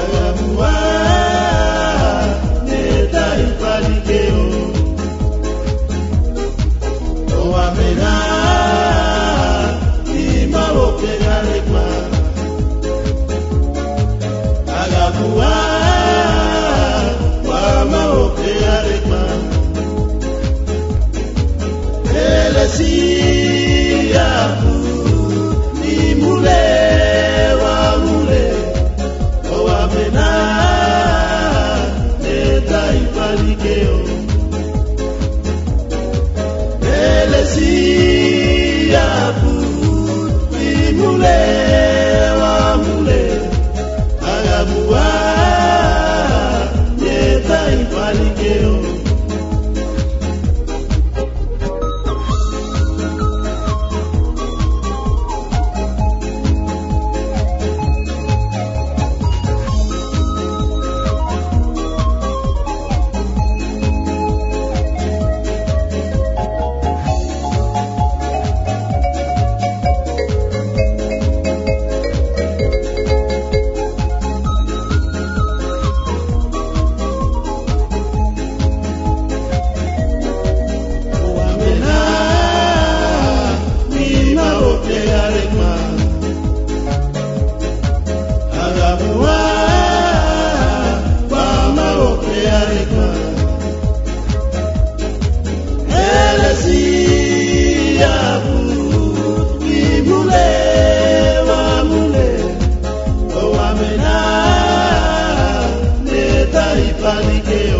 agabuwa etaitwalikeo owamena imule wamule owamena etaifalikeo elesiyaku imule netaifalikeo